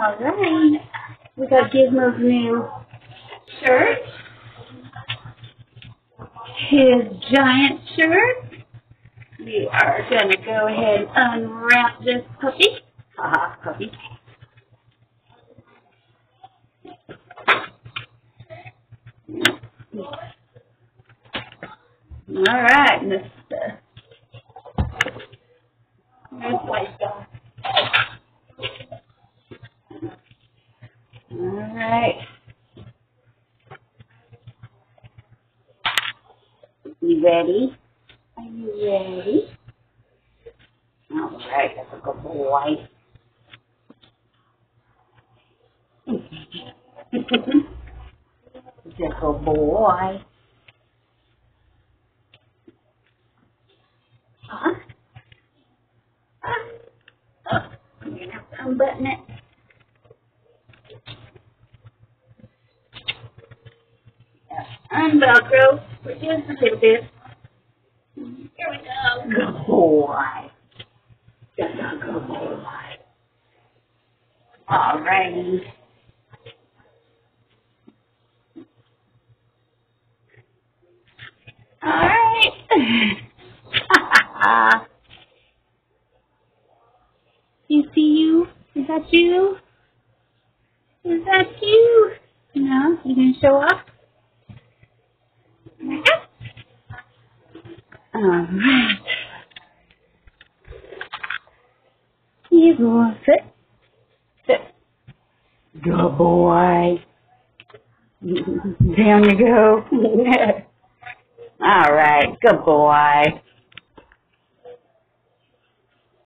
All right. We got Gizmo's new shirt. His giant shirt. We are going to go ahead and unwrap this puppy. Haha, puppy. All right, Mister. All right. You ready? Are you ready? All right, that's a good boy. That's a good boy. Huh? Huh? Oh, I'm gonna have to unbutton it. Yeah, Unvelcro for just a little. Here we go. Good boy. That's a good boy. All righty. All right. you see you? Is that you? Is that you? No, you didn't show up? Alright. You go sit. Sit. Good boy. Down you go. All right, good boy.